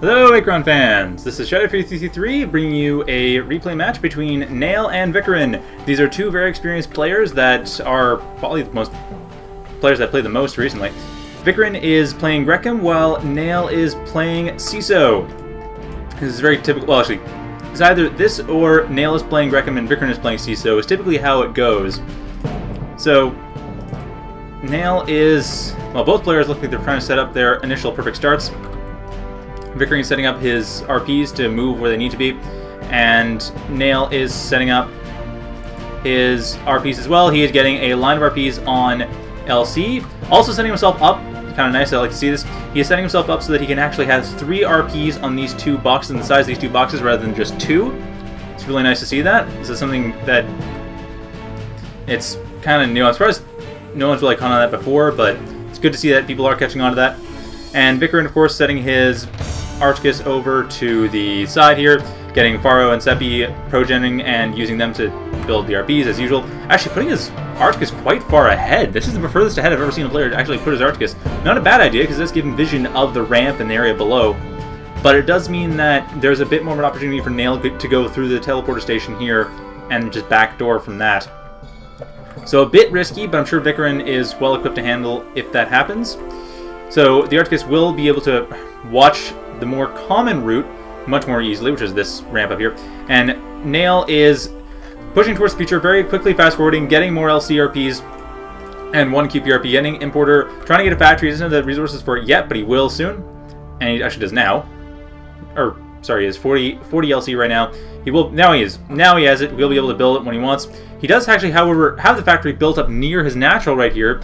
Hello, Achron fans! This is Shadow333 bringing you a replay match between Nale and Vicarin. These are two very experienced players that are probably the most players that play the most recently. Vicarin is playing Grekim while Nale is playing CESO. This is very typical. Well, actually, it's either this or Nale is playing Grekim and Vicarin is playing CESO. Is typically how it goes. So, Nale is well, both players look like they're trying to set up their initial perfect starts. Vicarin is setting up his RPs to move where they need to be, and Nale is setting up his RPs as well. He is getting a line of RPs on LC, also setting himself up, kind of nice, I like to see this, he is setting himself up so that he can actually have three RPs on these two boxes, and the size of these two boxes rather than just two. It's really nice to see that. This is something that it's kind of new. I'm surprised no one's really caught on that before, but it's good to see that people are catching on to that. And Vicarin, of course, setting his Arcticus over to the side here, getting Pharo and Seppi progening and using them to build the RPs as usual. Actually, putting his Arcticus quite far ahead. This is the furthest ahead I've ever seen a player actually put his Arcticus. Not a bad idea, because it does give him vision of the ramp and the area below. But it does mean that there's a bit more of an opportunity for Nale to go through the teleporter station here and just backdoor from that. So a bit risky, but I'm sure Vicarin is well equipped to handle if that happens. So the Arcticus will be able to watch the more common route much more easily, which is this ramp up here. And Nale is pushing towards the future, very quickly fast forwarding, getting more LCRPs and one QPRP, getting Importer, trying to get a factory. He doesn't have the resources for it yet, but he will soon. And he actually does now. Or, sorry, he has 40, 40 LC right now. He will, now he is, now he has it. He'll be able to build it when he wants. He does actually, however, have the factory built up near his natural right here.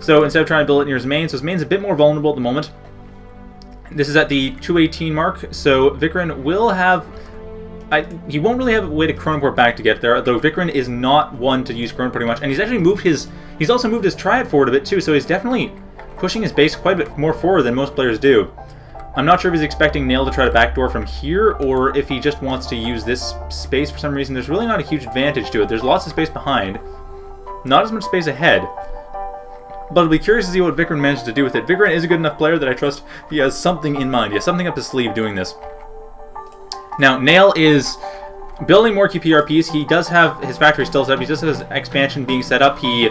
So instead of trying to build it near his main, so his main's a bit more vulnerable at the moment. This is at the 218 mark, so Vicarin will have... I, he won't really have a way to chronoport back to get there, though Vicarin is not one to use chrono pretty much, and he's actually moved his... He's also moved his Triad forward a bit too, so he's definitely pushing his base quite a bit more forward than most players do. I'm not sure if he's expecting Nale to try to backdoor from here, or if he just wants to use this space for some reason. There's really not a huge advantage to it. There's lots of space behind, not as much space ahead. But I'll be curious to see what Vicarin manages to do with it. Vicarin is a good enough player that I trust he has something in mind. He has something up his sleeve doing this. Now, Nale is building more QPRPs. He does have his factory still set up. He does have his expansion being set up. He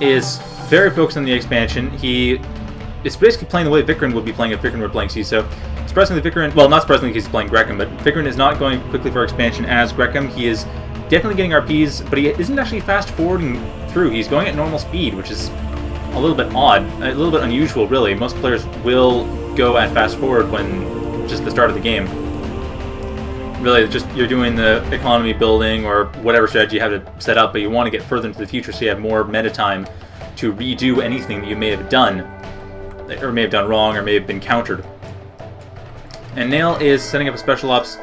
is very focused on the expansion. He is basically playing the way Vicarin would be playing if Vicarin were playing CESO. Surprisingly, Vicarin, well, not surprisingly he's playing Grekim, but Vicarin is not going quickly for expansion as Grekim. He is definitely getting RPs, but he isn't actually fast forwarding through. He's going at normal speed, which is a little bit odd, a little bit unusual, really. Most players will go at fast forward when just the start of the game. Really, just you're doing the economy building or whatever strategy you have to set up, but you want to get further into the future so you have more meta time to redo anything that you may have done, or may have done wrong, or may have been countered. And Nale is setting up a special ops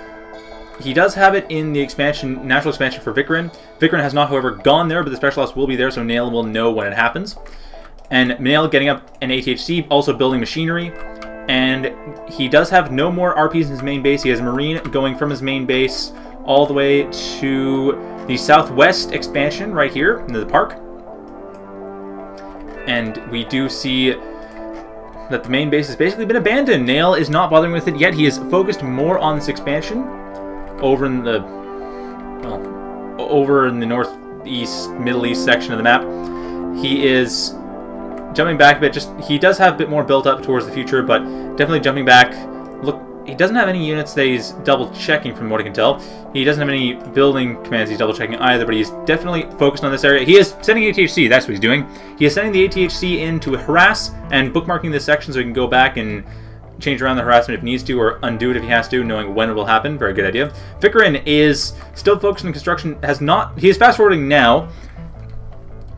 he does have it in the expansion, natural expansion for Vicarin. Vicarin has not, however, gone there, but the special ops will be there, so Nale will know when it happens. And Nale getting up an ATHC, also building machinery. And he does have no more RPs in his main base. He has Marine going from his main base all the way to the southwest expansion right here into the park. And we do see that the main base has basically been abandoned. Nale is not bothering with it yet. He is focused more on this expansion over in the well, over in the northeast, middle east section of the map. He is jumping back a bit, just he does have a bit more built up towards the future, but definitely jumping back. Look, he doesn't have any units that he's double checking from what I can tell. He doesn't have any building commands he's double checking either, but he's definitely focused on this area. He is sending ATHC, that's what he's doing. He is sending the ATHC in to harass and bookmarking this section so he can go back and change around the harassment if needs to, or undo it if he has to, knowing when it will happen. Very good idea. Vicarin is still focused on construction, has not, he is fast forwarding now,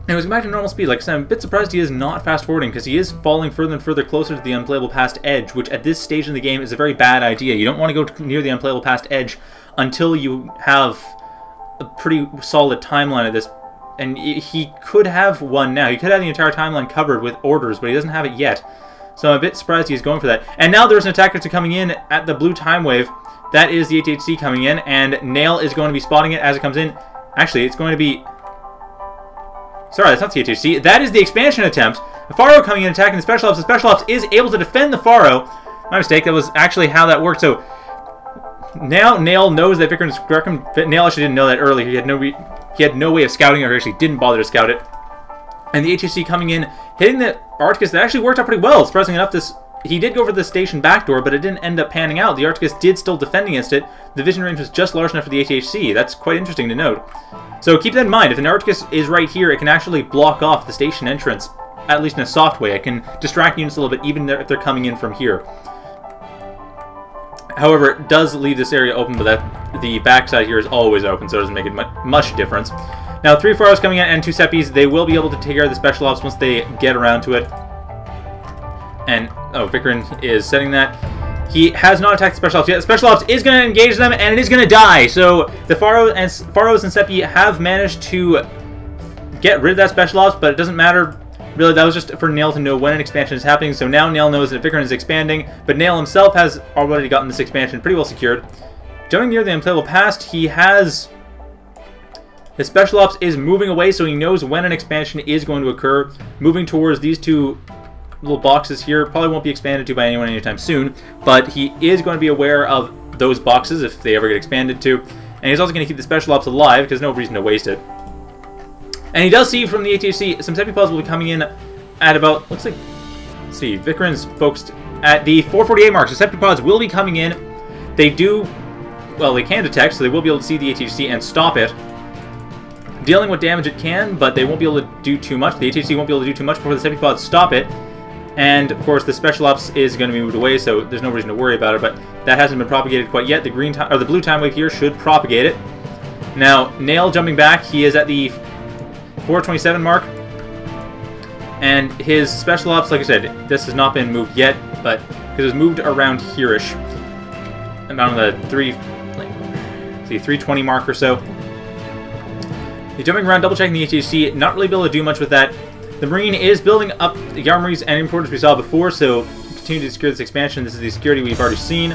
and was back to normal speed. Like I said, I'm a bit surprised he is not fast forwarding because he is falling further and further closer to the unplayable past edge, which at this stage in the game is a very bad idea. You don't want to go near the unplayable past edge until you have a pretty solid timeline of this. And he could have one now. He could have the entire timeline covered with orders, but he doesn't have it yet. So I'm a bit surprised he's going for that. And now there's an attacker coming in at the blue time wave. That is the ATHC coming in, and Nale is going to be spotting it as it comes in. Actually, it's going to be Sorry, that's not the ATHC. That is the expansion attempt. The Pharo coming in attacking the Special Ops. The Special Ops is able to defend the Pharo. My mistake. That was actually how that worked. So now Nale knows that Vicarin's Nale actually didn't know that earlier. He had no he had no way of scouting or actually didn't bother to scout it. And the HHC coming in, hitting the Arcticus that actually worked out pretty well. Surprisingly enough, this he did go for the station backdoor, but it didn't end up panning out. The Arcticus did still defend against it. The vision range was just large enough for the HHC. That's quite interesting to note. So keep that in mind. If an Arcticus is right here, it can actually block off the station entrance, at least in a soft way. It can distract units a little bit, even if they're coming in from here. However, it does leave this area open, but that the backside here is always open, so it doesn't make it much difference. Now, three Pharos coming in and two Seppies, they will be able to take care of the special ops once they get around to it. And, oh, Vicarin is setting that. He has not attacked Special Ops yet. Special Ops is going to engage them, and it is going to die. So the Pharo and Pharos and Seppi have managed to get rid of that Special Ops, but it doesn't matter. Really, that was just for Nale to know when an expansion is happening. So now Nale knows that Vicarin is expanding, but Nale himself has already gotten this expansion pretty well secured. Jumping near the unplayable past, he has... His Special Ops is moving away, so he knows when an expansion is going to occur. Moving towards these two little boxes here. Probably won't be expanded to by anyone anytime soon, but he is going to be aware of those boxes if they ever get expanded to. And he's also going to keep the special ops alive because no reason to waste it. And he does see from the ATHC some Septipods will be coming in at about, looks like, let's see, Vicarin's focused at the 448 mark. So Septipods will be coming in. They do, well, they can detect, so they will be able to see the ATHC and stop it. Dealing what damage it can, but they won't be able to do too much. The ATHC won't be able to do too much before the Septipods stop it. And of course, the special ops is going to be moved away, so there's no reason to worry about it. But that hasn't been propagated quite yet. The green or the blue time wave here should propagate it. Now, Nale jumping back, he is at the 427 mark. And his special ops, like I said, this has not been moved yet, but because it was moved around here-ish, about the three, like, see, 320 mark or so. He's jumping around, double checking the HHC, not really able to do much with that. The Marine is building up the armories and importers we saw before, so continue to secure this expansion. This is the security we've already seen.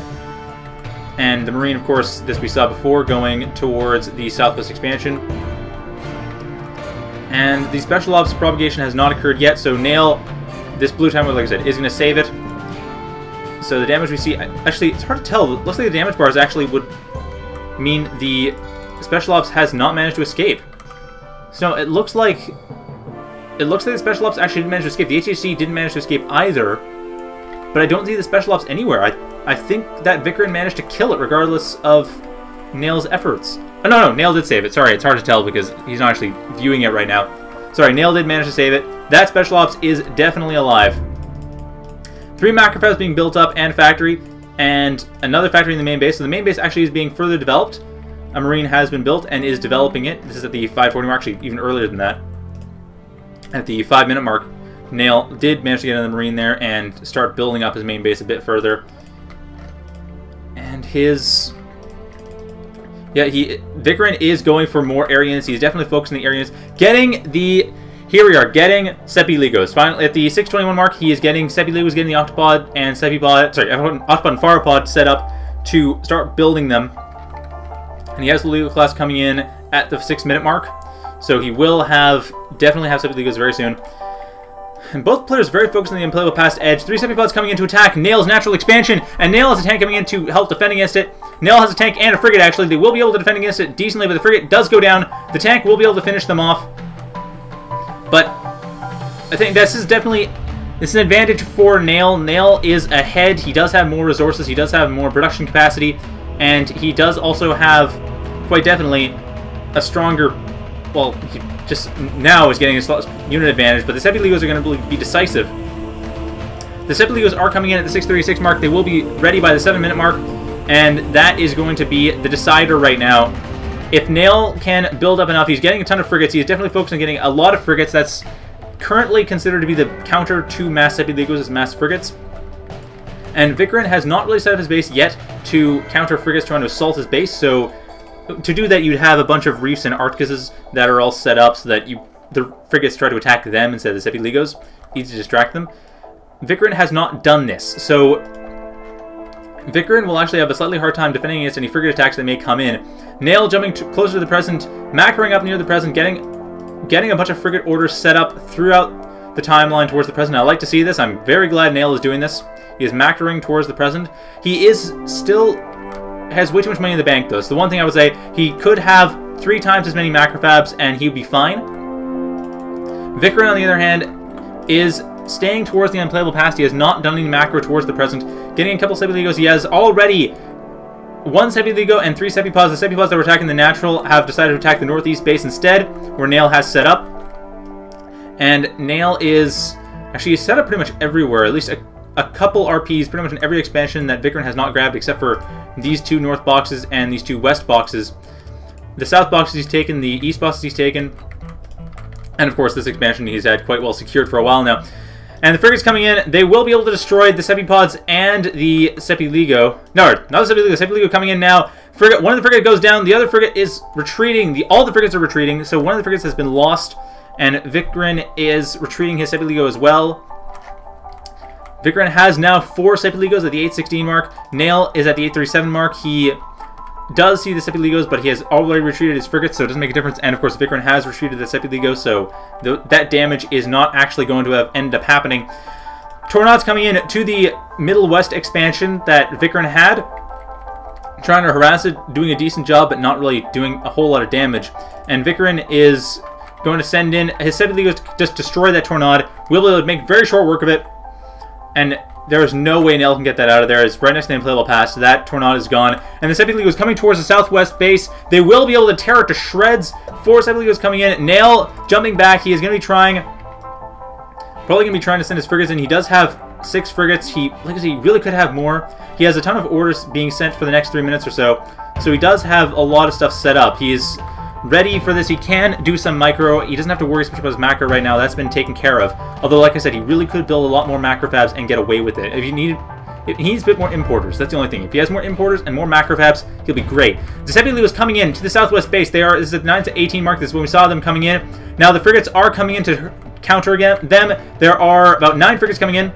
And the Marine, of course, this we saw before, going towards the southwest expansion. And the special ops propagation has not occurred yet, so Nale, this blue time, like I said, is going to save it. So the damage we see, actually, it's hard to tell. Looks like the damage bars actually would mean the special ops has not managed to escape. So it looks like it looks like the Special Ops actually didn't manage to escape. The HHC didn't manage to escape either, but I don't see the Special Ops anywhere. I, I think that Vicarin managed to kill it regardless of Nale's efforts. Oh, no, no, Nale did save it. Sorry, it's hard to tell because he's not actually viewing it right now. Sorry, Nale did manage to save it. That Special Ops is definitely alive. Three Macrofabs being built up and factory, and another factory in the main base. So the main base actually is being further developed. A Marine has been built and is developing it. This is at the 540 mark, actually even earlier than that at the five minute mark, Nale did manage to get in the Marine there and start building up his main base a bit further. And his... Yeah, he Vicarin is going for more Aryans. He's definitely focusing the Aryans. Getting the... Here we are, getting Seppi Legos. Finally, at the 621 mark, he is getting Seppi Legos, getting the Octopod and Seppipod, sorry, Octopod and Pharopod set up to start building them. And he has the Lego class coming in at the 6 minute mark. So he will have, definitely have something Seppi Legos very soon. And both players very focused on the unplayable past edge. Three Seppi pods coming in to attack Nale's natural expansion, and Nale has a tank coming in to help defend against it. Nale has a tank and a frigate, actually. They will be able to defend against it decently, but the frigate does go down. The tank will be able to finish them off. But I think this is definitely this is an advantage for Nale. Nale is ahead. He does have more resources. He does have more production capacity. And he does also have, quite definitely, a stronger well, he just now is getting a unit advantage, but the sepiligos are going to be decisive. The sepiligos are coming in at the 636 mark. They will be ready by the 7 minute mark, and that is going to be the decider right now. If Nale can build up enough, he's getting a ton of frigates. He's definitely focused on getting a lot of frigates. That's currently considered to be the counter to mass Seppi Legos as mass frigates. And Vicarin has not really set up his base yet to counter frigates trying to assault his base, so to do that, you'd have a bunch of reefs and artifices that are all set up so that you the frigates try to attack them instead of the Seppi Legos. Easy to distract them. Vicarin has not done this, so Vicarin will actually have a slightly hard time defending against any frigate attacks that may come in. Nale jumping closer to the present, macroing up near the present, getting getting a bunch of frigate orders set up throughout the timeline towards the present. I like to see this. I'm very glad Nale is doing this. He is macroing towards the present. He is still has way too much money in the bank, though. So the one thing I would say, he could have three times as many macrofabs, and he'd be fine. Vicarin, on the other hand, is staying towards the unplayable past. He has not done any macro towards the present. Getting a couple Sepiligos. He has already one Sepiligo and three Sepipods. The Sepipods that were attacking the natural have decided to attack the northeast base instead, where Nale has set up. And Nale is... Actually, he's set up pretty much everywhere. At least a, a couple RPs, pretty much in every expansion that Vicarin has not grabbed, except for these two north boxes and these two west boxes. The south boxes he's taken, the east boxes he's taken, and of course this expansion he's had quite well secured for a while now. And the frigates coming in, they will be able to destroy the Sepipods and the Sepiligo. No, not the Sepiligo, the Sepiligo coming in now. Frigate, one of the frigate goes down, the other frigate is retreating. The All the frigates are retreating, so one of the frigates has been lost, and Vicarin is retreating his Sepiligo as well. Vicarin has now four Sepiligos at the 816 mark. Nale is at the 837 mark. He does see the Sepiligos, but he has already retreated his frigates, so it doesn't make a difference. And of course, Vicarin has retreated the Sepiligo, so th that damage is not actually going to have ended up happening. Tornad's coming in to the Middle West expansion that Vicarin had, trying to harass it, doing a decent job, but not really doing a whole lot of damage. And Vicarin is going to send in his Sepiligos to just destroy that Tornad. We'll be able to make very short work of it. And there is no way Nale can get that out of there. It's right next to the unplayable pass. that Tornado is gone. And the Sepiligo is coming towards the southwest base. They will be able to tear it to shreds. Four Sepiligos coming in. Nale jumping back. He is going to be trying... Probably going to be trying to send his frigates in. He does have six frigates. He, like I really could have more. He has a ton of orders being sent for the next three minutes or so. So he does have a lot of stuff set up. He's ready for this. He can do some micro. He doesn't have to worry so much about his macro right now. That's been taken care of. Although, like I said, he really could build a lot more macrofabs and get away with it. If you need... He needs a bit more importers. That's the only thing. If he has more importers and more macrofabs, he'll be great. Giuseppe was coming in to the southwest base. They are. This is the 9 to 18 mark. This is when we saw them coming in. Now the frigates are coming in to counter again them. There are about nine frigates coming in.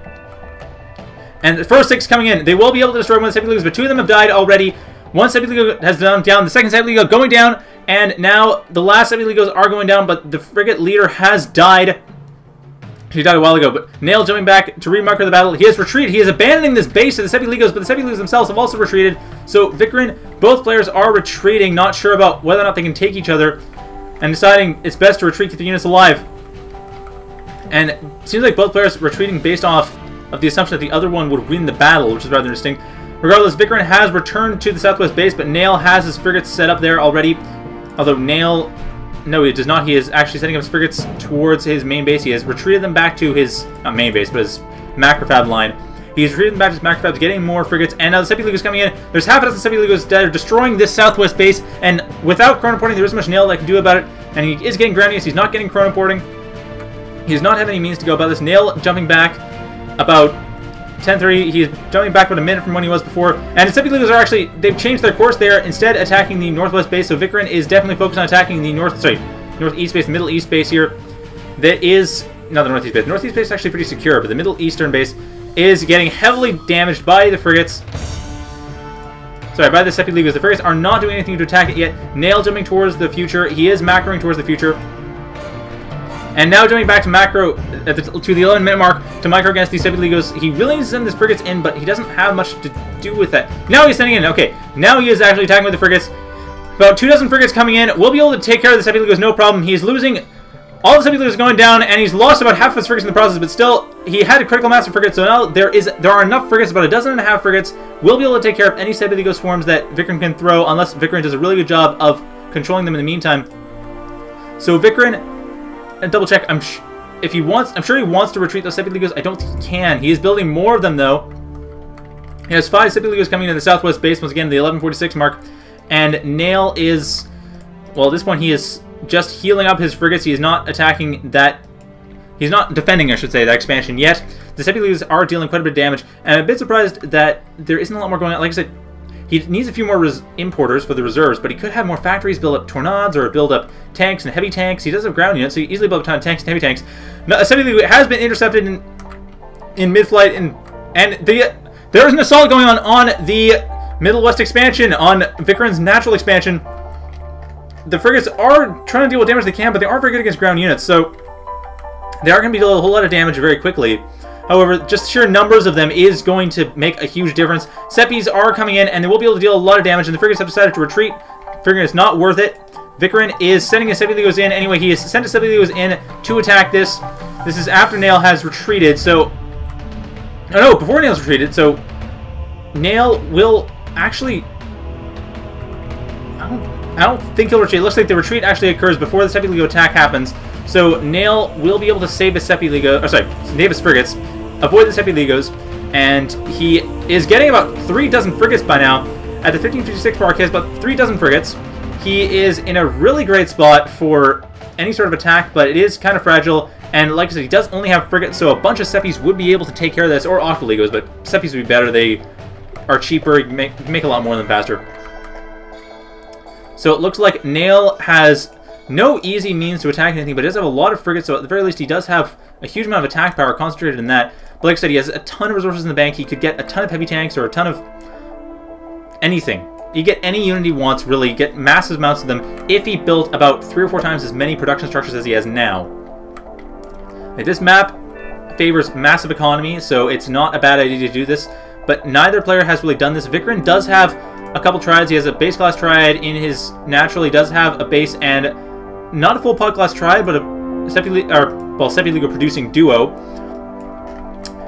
And the first six coming in. They will be able to destroy one Sepiligus, but two of them have died already. One Sepiligo has gone down. The second Sepiligo going down. And now the last Sepiligos are going down, but the frigate leader has died. He died a while ago, but Nale jumping back to remarker the battle. He has retreated. He is abandoning this base of the Sepiligos, but the Sepiligos themselves have also retreated. So Vicarin, both players are retreating, not sure about whether or not they can take each other, and deciding it's best to retreat, keep the units alive. And it seems like both players retreating based off of the assumption that the other one would win the battle, which is rather interesting. Regardless, Vicarin has returned to the southwest base, but Nale has his frigates set up there already. Although Nale... No, he does not. He is actually setting up his frigates towards his main base. He has retreated them back to his... Not main base, but his macrofab line. He's retreated them back to his macrofabs, getting more frigates, and now the is coming in. There's half a dozen Sepi dead, destroying this southwest base, and without chronoporting, there isn't much Nale that can do about it, and he is getting ground He's not getting chronoporting. He does not have any means to go about this. Nale jumping back about 10-3, he's jumping back about a minute from when he was before. And the Leaguers are actually, they've changed their course there, instead attacking the northwest base. So Vicarin is definitely focused on attacking the north, sorry, northeast base, middle east base here. That is, not the northeast base. The northeast base is actually pretty secure, but the middle eastern base is getting heavily damaged by the frigates. Sorry, by the Leaguers. The frigates are not doing anything to attack it yet. Nale jumping towards the future. He is macroing towards the future. And now jumping back to macro, the, to the 11 minute mark, to micro against these Sepiligos. He really needs to send his frigates in, but he doesn't have much to do with that. Now he's sending in. Okay, now he is actually attacking with the frigates. About two dozen frigates coming in. We'll be able to take care of the Sepiligos, no problem. He's losing... All the Sepiligos going down, and he's lost about half of his frigates in the process, but still, he had a critical mass of frigates, so now there is there are enough frigates, about a dozen and a half frigates. We'll be able to take care of any Sepiligos swarms that Vicarin can throw, unless Vicarin does a really good job of controlling them in the meantime. So Vicarin, and double check, I'm if he wants, I'm sure he wants to retreat those Sepiligos. I don't think he can. He is building more of them, though. He has five Sepiligos coming in the southwest base, once again, the 1146 mark. And Nale is, well, at this point, he is just healing up his frigates. He is not attacking that, he's not defending, I should say, that expansion yet. The Sepiligos are dealing quite a bit of damage, and I'm a bit surprised that there isn't a lot more going on. Like I said, he needs a few more importers for the reserves, but he could have more factories build up Tornads or build up tanks and heavy tanks. He does have ground units, so he easily build up ton of tanks and heavy tanks. Now, essentially, has been intercepted in in mid-flight, and and the there is an assault going on on the Middle West expansion, on Vicarin's natural expansion. The frigates are trying to deal with damage they can, but they aren't very good against ground units, so They are going to be dealing a whole lot of damage very quickly. However, just sheer numbers of them is going to make a huge difference. Seppies are coming in, and they will be able to deal a lot of damage, and the frigates have decided to retreat, figuring it's not worth it. Vicarin is sending a his Seppilegos in. Anyway, he has sent his Seppilegos in to attack this. This is after Nale has retreated, so... Oh no, before Nale's retreated, so... Nale will actually... I don't, I don't think he'll retreat. It looks like the retreat actually occurs before the Seppilego attack happens. So Nale will be able to save his Seppilego... Or oh, sorry, save his frigates, avoid the Seppilegos, and he is getting about three dozen frigates by now. At the 1556 mark, he has about three dozen frigates. He is in a really great spot for any sort of attack, but it is kind of fragile. And like I said, he does only have frigates, so a bunch of Seppies would be able to take care of this, or Octolegos, but Seppies would be better. They are cheaper, make, make a lot more than faster. So it looks like Nale has no easy means to attack anything, but he does have a lot of frigates, so at the very least he does have a huge amount of attack power concentrated in that. But like I said, he has a ton of resources in the bank. He could get a ton of heavy tanks or a ton of anything. You get any unit he wants, really, You get massive amounts of them if he built about three or four times as many production structures as he has now. Like, this map favors massive economy, so it's not a bad idea to do this, but neither player has really done this. Vicarin does have a couple triads. He has a base class triad in his natural. He does have a base and not a full pod class triad, but a Sepi, or, well, Sepi producing duo.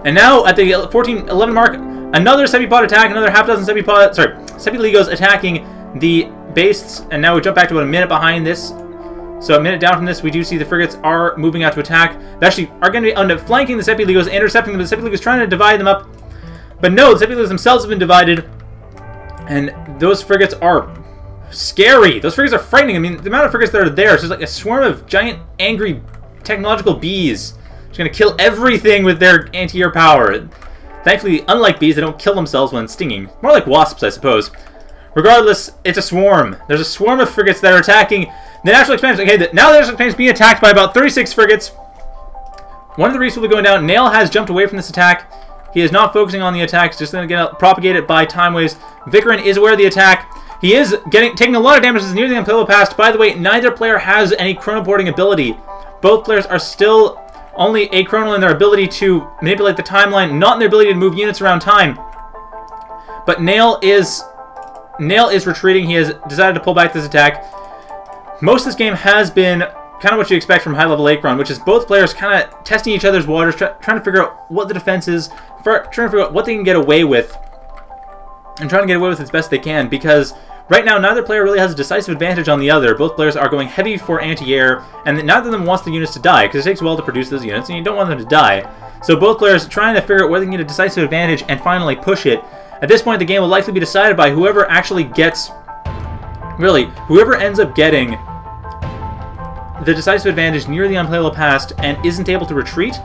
And now at the 14 11 mark, another Sepipod attack, another half dozen Sepipod, sorry, Sepilegos attacking the base, and now we jump back to about a minute behind this. So a minute down from this, we do see the frigates are moving out to attack. They actually are going to be under flanking the Sepilegos, intercepting them, the Sepilegos trying to divide them up. But no, the Sepilegos themselves have been divided, and those frigates are scary. Those frigates are frightening. I mean, the amount of frigates that are there is just like a swarm of giant, angry, technological bees. Just gonna kill everything with their anti-air power. Thankfully, unlike bees, they don't kill themselves when stinging. More like wasps, I suppose. Regardless, it's a swarm. There's a swarm of frigates that are attacking the National Expansion. Okay, the, now the National Expansion is being attacked by about 36 frigates. One of the reefs will be going down. Nale has jumped away from this attack. He is not focusing on the attacks, just going to get propagated by time waves. Vicarin is aware of the attack. He is getting taking a lot of damage as near the Unplayable Past. By the way, neither player has any chronoporting ability. Both players are still only achronal in their ability to manipulate the timeline, not in their ability to move units around time. But Nale is Nale is retreating. He has decided to pull back this attack. Most of this game has been kind of what you expect from high-level Achron, which is both players kind of testing each other's waters, try, trying to figure out what the defense is, for, trying to figure out what they can get away with, and trying to get away with as best they can, because right now neither player really has a decisive advantage on the other. Both players are going heavy for anti-air, and neither of them wants the units to die, because it takes a while to produce those units, and you don't want them to die. So both players are trying to figure out where they can get a decisive advantage and finally push it. At this point, the game will likely be decided by whoever actually gets... Really, whoever ends up getting the decisive advantage near the unplayable past and isn't able to retreat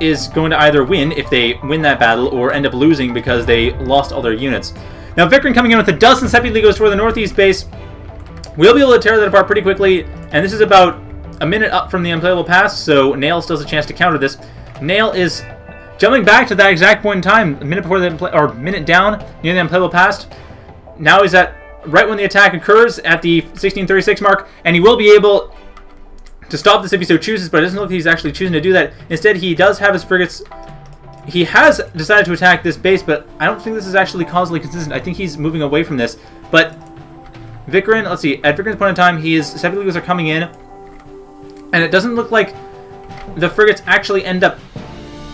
is going to either win if they win that battle or end up losing because they lost all their units. Now Vicarin coming in with a dozen Sepilegos toward the northeast base. We'll be able to tear that apart pretty quickly, and this is about a minute up from the unplayable pass, so Nale still has a chance to counter this. Nale is jumping back to that exact point in time, a minute before the or minute down near the unplayable pass. Now he's at right when the attack occurs at the 1636 mark, and he will be able to stop this if he so chooses, but it doesn't look like he's actually choosing to do that. Instead, he does have his frigates... He has decided to attack this base, but I don't think this is actually causally consistent. I think he's moving away from this. But Vicarin, let's see, at Vicarin's point in time, his seven Legos are coming in, and it doesn't look like the frigates actually end up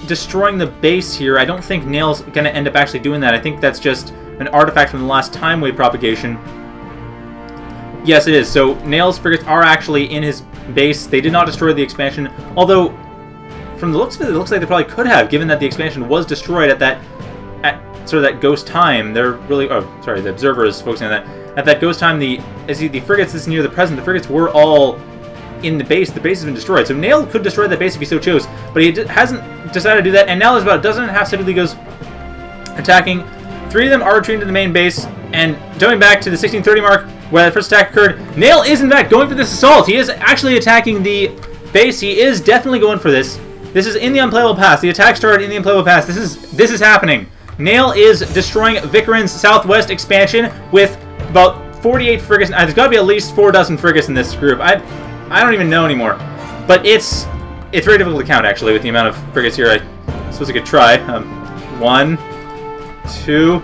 destroying the base here. I don't think Nale's going to end up actually doing that. I think that's just an artifact from the last time wave propagation. Yes, it is. So Nale's frigates are actually in his base. They did not destroy the expansion, although from the looks of it, it looks like they probably could have, given that the expansion was destroyed at that at sort of that ghost time. They're really oh sorry, the observer is focusing on that. At that ghost time, the as the frigates is near the present, the frigates were all in the base. The base has been destroyed. So Nale could destroy that base if he so chose, but he hasn't decided to do that. And now there's about a dozen and a half Sepilegos attacking Three of them are retreating to the main base, and going back to the 1630 mark, where the first attack occurred, Nale is in fact going for this assault. He is actually attacking the base. He is definitely going for this. This is in the Unplayable Pass. The attack started in the Unplayable Pass. This is this is happening. Nale is destroying Vicarin's southwest expansion with about 48 frigates. There's got to be at least four dozen frigates in this group. I I don't even know anymore. But it's it's very difficult to count, actually, with the amount of frigates here. I suppose I could try. Um, one, two...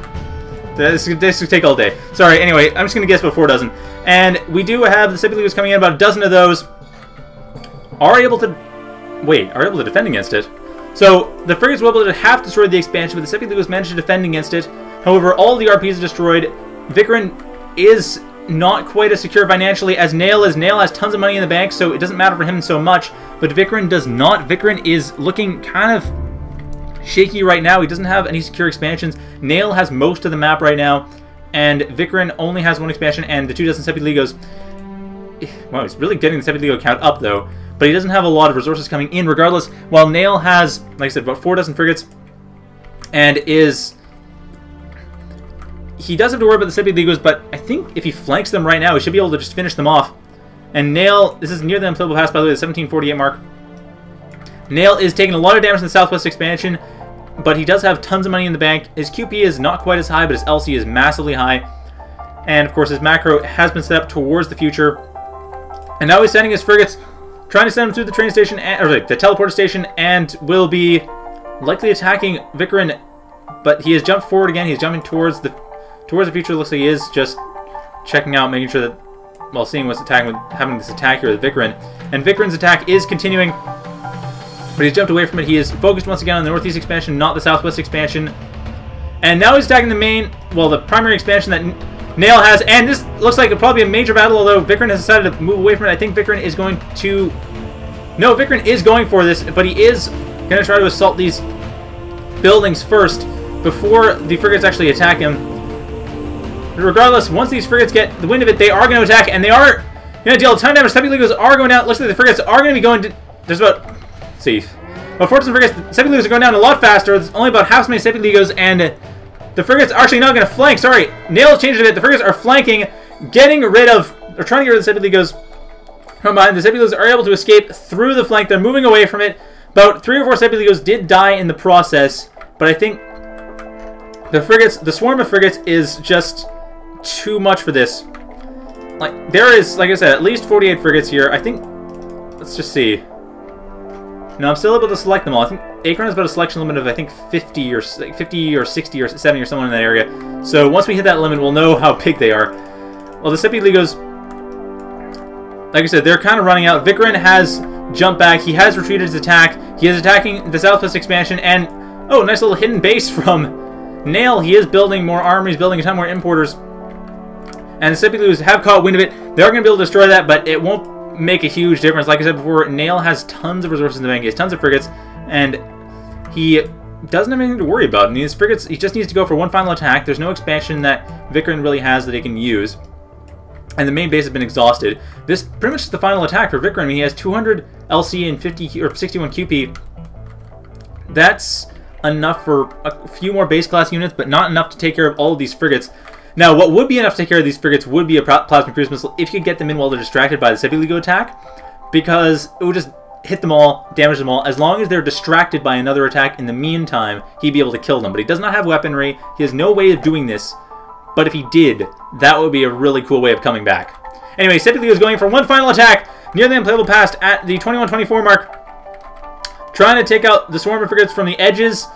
This, this could take all day. Sorry, anyway, I'm just going to guess about four dozen. And we do have the Sippy coming in, about a dozen of those are able to... Wait, are able to defend against it. So, the frigates were able to half destroy the expansion, but the Sippy managed to defend against it. However, all the RPs are destroyed. Vicarin is not quite as secure financially as Nale is. Nale has tons of money in the bank, so it doesn't matter for him so much. But Vicarin does not. Vicarin is looking kind of shaky right now. He doesn't have any secure expansions. Nale has most of the map right now, and Vicarin only has one expansion, and the two dozen Legos. Wow, he's really getting the Lego count up, though. But he doesn't have a lot of resources coming in regardless, while Nale has, like I said, about four dozen frigates, and is he does have to worry about the Sepi Legos, but I think if he flanks them right now, he should be able to just finish them off. And Nale, this is near the unplayable pass, by the way, the 1748 mark. Nale is taking a lot of damage in the Southwest expansion, but he does have tons of money in the bank. His QP is not quite as high, but his LC is massively high. And, of course, his macro has been set up towards the future. And now he's sending his frigates, trying to send him through the train station, and, or the teleporter station, and will be likely attacking Vicarin. But he has jumped forward again. He's jumping towards the towards the future looks like he is just checking out, making sure that, while well, seeing what's attacking, having this attack here with Vicarin. And Vicarin's attack is continuing, but he's jumped away from it. He is focused once again on the northeast expansion, not the southwest expansion. And now he's attacking the main, well, the primary expansion that Nale has, and this looks like probably a major battle, although Vicarin has decided to move away from it. I think Vicarin is going to... No, Vicarin is going for this, but he is going to try to assault these buildings first before the frigates actually attack him regardless, once these frigates get the wind of it, they are going to attack, and they are going to deal a ton of damage. Sepi Legos are going down. Looks like the frigates are going to be going to... There's about... See. But Fortune frigates, Sepi Legos are going down a lot faster. There's only about half as many Sepi Legos, and the frigates are actually not going to flank. Sorry, Nale changed a bit. The frigates are flanking, getting rid of... Or trying to get rid of the Sepi Legos from behind. The Sepi Legos are able to escape through the flank. They're moving away from it. About three or four Sepi Legos did die in the process, but I think the frigates, the swarm of frigates is just too much for this. Like, there is, like I said, at least 48 frigates here. I think, let's just see. No, I'm still able to select them all. I think Achron has about a selection limit of, I think, 50 or 50 or 60 or 70 or someone in that area. So once we hit that limit, we'll know how big they are. Well, the Sippy Legos, like I said, they're kind of running out. Vicarin has jumped back. He has retreated his attack. He is attacking the Southwest expansion. And, oh, nice little hidden base from Nale. He is building more armies, building a ton more importers and the Sippy have caught wind of it. They are going to be able to destroy that, but it won't make a huge difference. Like I said before, Nail has tons of resources in the bank. He has tons of frigates, and he doesn't have anything to worry about. And his frigates, he just needs to go for one final attack. There's no expansion that Vicarin really has that he can use. And the main base has been exhausted. This pretty much is the final attack for mean, he has 200 LC and 50 or 61 QP. That's enough for a few more base class units, but not enough to take care of all of these frigates. Now, what would be enough to take care of these frigates would be a plasma cruise missile if you could get them in while they're distracted by the Sepi attack, because it would just hit them all, damage them all. As long as they're distracted by another attack in the meantime, he'd be able to kill them. But he does not have weaponry. He has no way of doing this. But if he did, that would be a really cool way of coming back. Anyway, Sepi is going for one final attack near the unplayable past at the 21-24 mark. Trying to take out the swarm of frigates from the edges.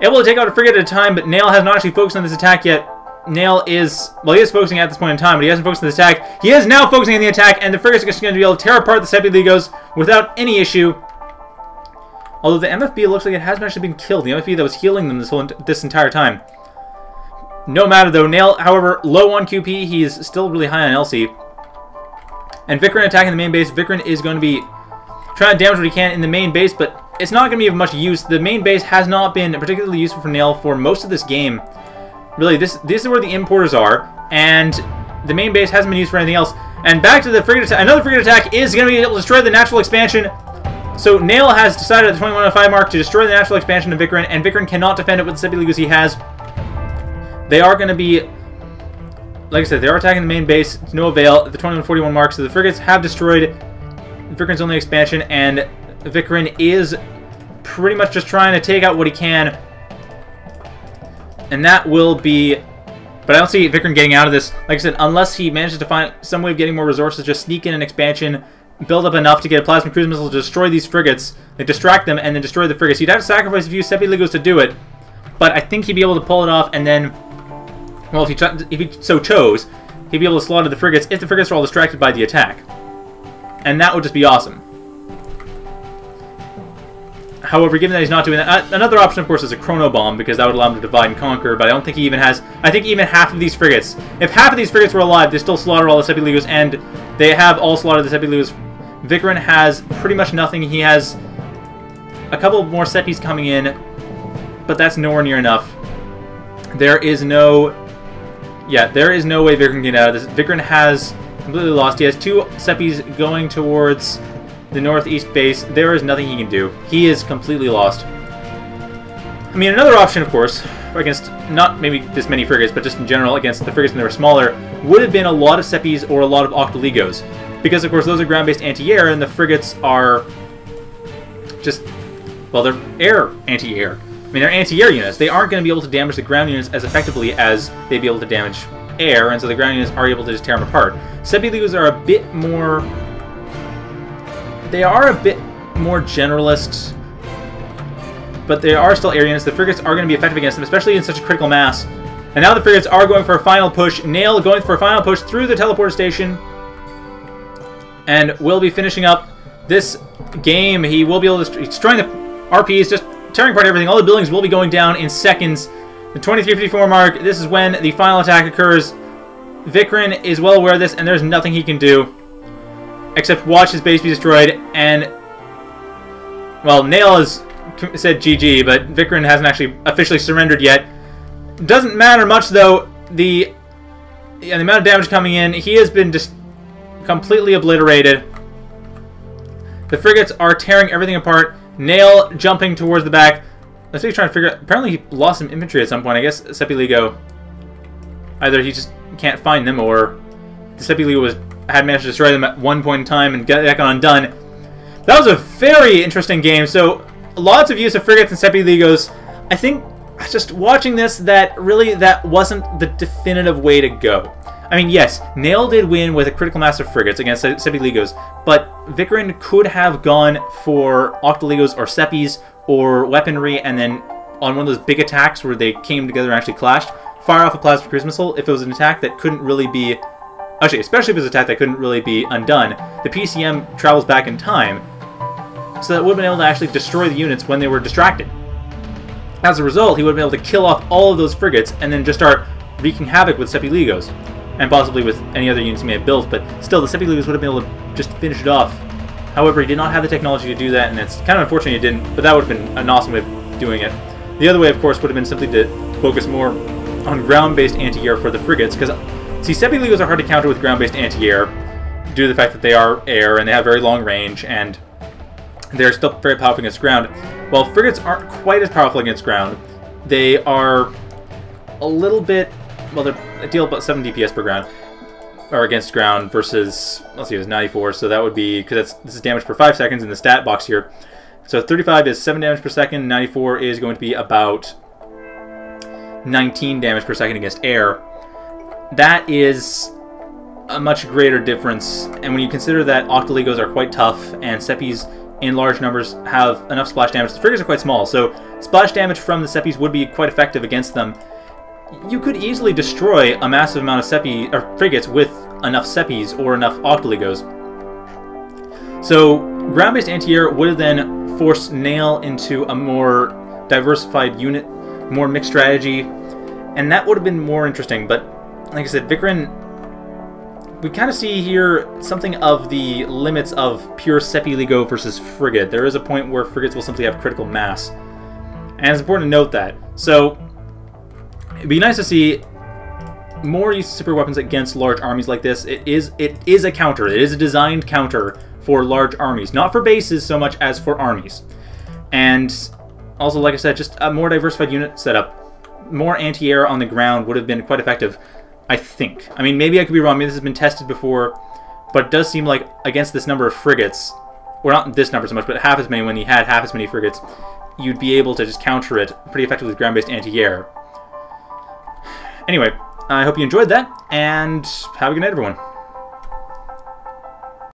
Able to take out a frigate at a time, but Nale has not actually focused on this attack yet. Nale is, well, he is focusing at this point in time, but he hasn't focused on the attack. He is now focusing on the attack, and the frigates are going to be able to tear apart the Sepi Legos without any issue. Although the MFB looks like it hasn't actually been killed. The MFB that was healing them this whole this entire time. No matter though, Nale, however, low on QP, he's still really high on LC. And Vicarin attacking the main base. Vicarin is going to be trying to damage what he can in the main base, but it's not going to be of much use. The main base has not been particularly useful for Nale for most of this game. Really, this this is where the importers are, and the main base hasn't been used for anything else. And back to the frigate attack. Another frigate attack is going to be able to destroy the natural expansion. So Nale has decided at the 2105 mark to destroy the natural expansion of Vicarin, and Vicarin cannot defend it with the Sippy he has. They are going to be, like I said, they are attacking the main base to no avail at the 2141 mark. So the frigates have destroyed Vicarin's only expansion, and Vicarin is pretty much just trying to take out what he can and that will be... But I don't see Vicarin getting out of this. Like I said, unless he manages to find some way of getting more resources, just sneak in an expansion, build up enough to get a plasma cruise missile to destroy these frigates, like distract them, and then destroy the frigates. He'd have to sacrifice a few Sepi Legos to do it, but I think he'd be able to pull it off, and then, well, if he, if he so chose, he'd be able to slaughter the frigates if the frigates are all distracted by the attack. And that would just be awesome. However, given that he's not doing that, uh, another option, of course, is a Chrono Bomb, because that would allow him to divide and conquer, but I don't think he even has... I think even half of these frigates... If half of these frigates were alive, they still slaughter all the Sepi Legos, and they have all slaughtered the Sepi Legos. Vicarin has pretty much nothing. He has a couple more Sepis coming in, but that's nowhere near enough. There is no... Yeah, there is no way Vicarin can get out of this. Vicarin has completely lost. He has two Sepis going towards the northeast base, there is nothing he can do. He is completely lost. I mean, another option, of course, against not maybe this many frigates, but just in general against the frigates when they were smaller, would have been a lot of Sepis or a lot of Octolegos. Because, of course, those are ground-based anti-air, and the frigates are just, well, they're air anti-air. I mean, they're anti-air units. They aren't going to be able to damage the ground units as effectively as they'd be able to damage air, and so the ground units are able to just tear them apart. Sepi are a bit more they are a bit more generalist, but they are still units. The frigates are going to be effective against them, especially in such a critical mass. And now the frigates are going for a final push. Nale going for a final push through the teleporter station. And will be finishing up this game. He will be able to... destroy the RPs, just tearing apart everything. All the buildings will be going down in seconds. The 2354 mark, this is when the final attack occurs. Vicarin is well aware of this, and there's nothing he can do except watch his base be destroyed, and... Well, Nale has said GG, but Vicarin hasn't actually officially surrendered yet. Doesn't matter much, though. The, the amount of damage coming in, he has been just completely obliterated. The frigates are tearing everything apart. Nale jumping towards the back. Let's see, he's trying to figure out... Apparently he lost some infantry at some point. I guess Sepiligo... Either he just can't find them, or Sepiligo was had managed to destroy them at one point in time and get that got undone. That was a very interesting game. So lots of use of frigates and Sepi Legos. I think just watching this that really that wasn't the definitive way to go. I mean, yes, Nale did win with a critical mass of frigates against Sepi Legos, but Vicarin could have gone for Octolegos or Sepis or weaponry and then on one of those big attacks where they came together and actually clashed, fire off a plasma cruise missile if it was an attack that couldn't really be Actually, especially if it's attack that couldn't really be undone, the PCM travels back in time, so that would have been able to actually destroy the units when they were distracted. As a result, he would have been able to kill off all of those frigates and then just start wreaking havoc with Sepi Legos, and possibly with any other units he may have built, but still, the Sepi Legos would have been able to just finish it off. However, he did not have the technology to do that, and it's kind of unfortunate he didn't, but that would have been an awesome way of doing it. The other way, of course, would have been simply to focus more on ground-based anti-air for the frigates, because See, Legos are hard to counter with ground-based anti-air due to the fact that they are air and they have very long range and they're still very powerful against ground. While frigates aren't quite as powerful against ground, they are a little bit, well, they deal about 7 DPS per ground, or against ground versus, let's see, it was 94, so that would be, because this is damage per 5 seconds in the stat box here. So 35 is 7 damage per second, 94 is going to be about 19 damage per second against air that is a much greater difference. And when you consider that Octolegos are quite tough and Sepis in large numbers have enough splash damage, the frigates are quite small, so splash damage from the Sepis would be quite effective against them. You could easily destroy a massive amount of Seppi, or frigates with enough Sepis or enough Octolegos. So ground-based anti-air would then forced Nale into a more diversified unit, more mixed strategy, and that would have been more interesting, but like I said, Vicarin, we kind of see here something of the limits of pure Sepi Lego versus Frigate. There is a point where frigates will simply have critical mass. And it's important to note that. So, it'd be nice to see more use of super weapons against large armies like this. It is it is a counter. It is a designed counter for large armies. Not for bases so much as for armies. And also, like I said, just a more diversified unit setup. More anti-air on the ground would have been quite effective. I think. I mean, maybe I could be wrong. Maybe this has been tested before, but it does seem like against this number of frigates, or not this number so much, but half as many when you had half as many frigates, you'd be able to just counter it pretty effectively with ground-based anti-air. Anyway, I hope you enjoyed that, and have a good night, everyone.